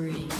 Killing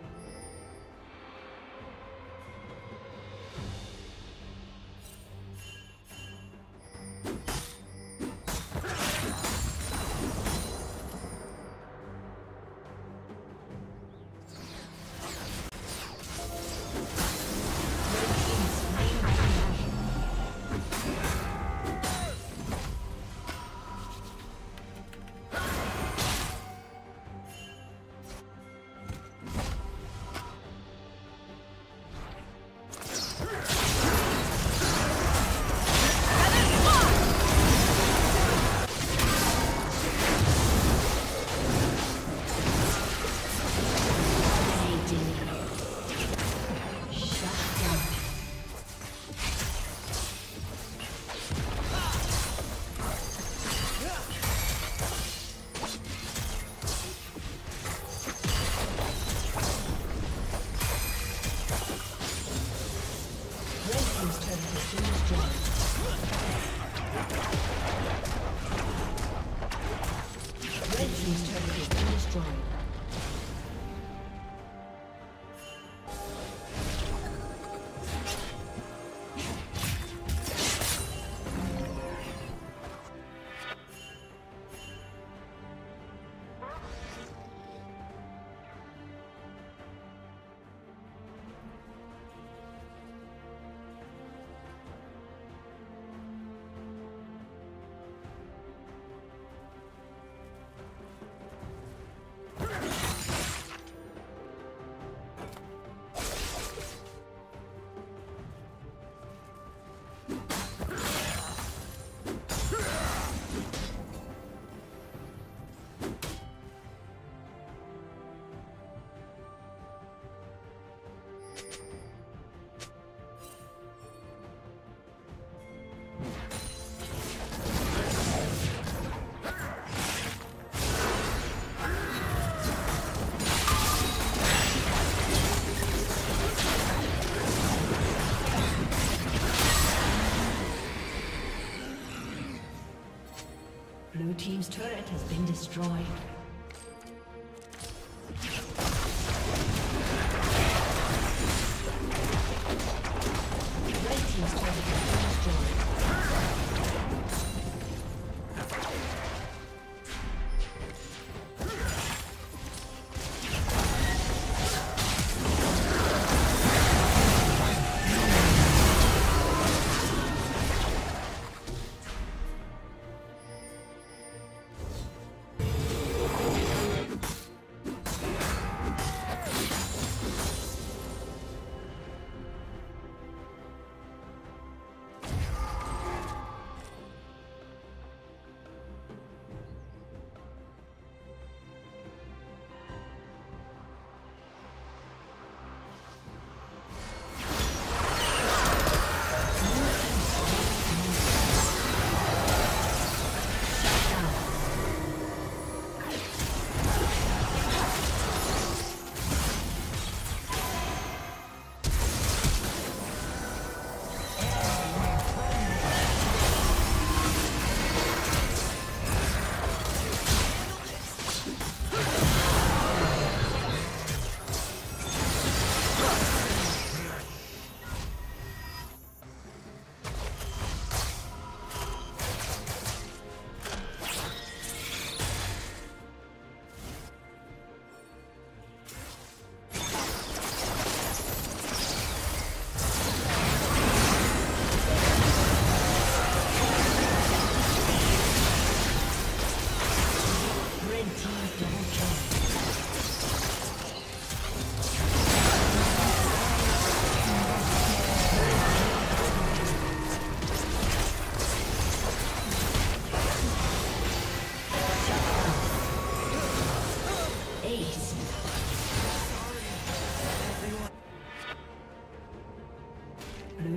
Destroyed.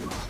Come on.